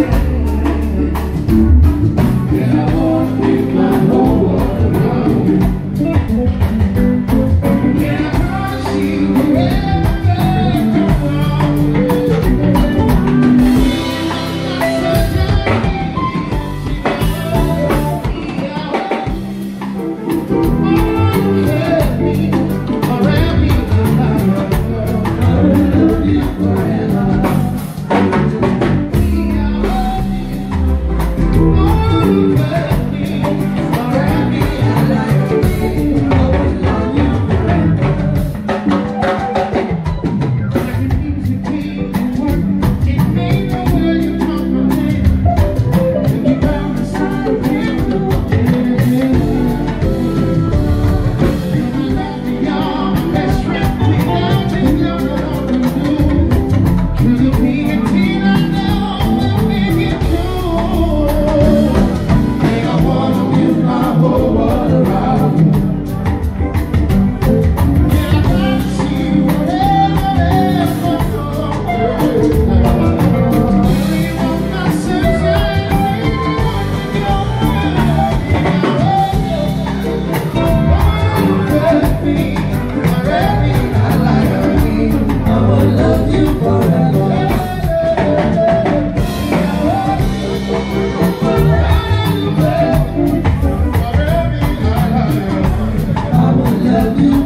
Yeah. you.